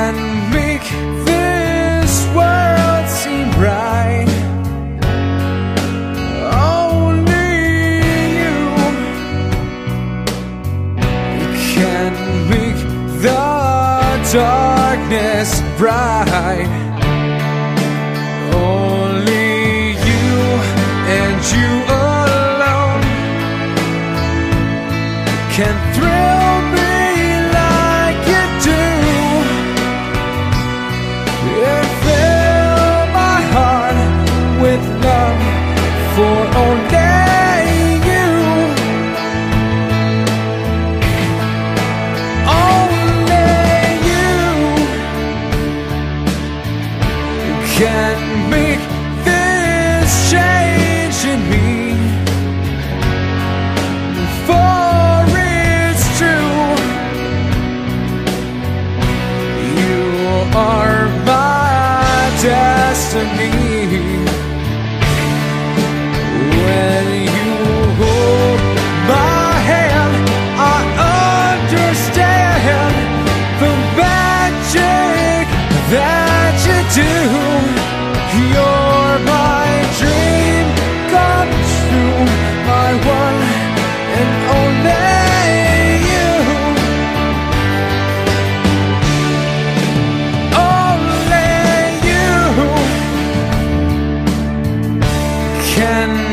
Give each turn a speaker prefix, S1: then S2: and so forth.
S1: Can make this world seem right. Only you can make the darkness bright. Only you and you alone can. can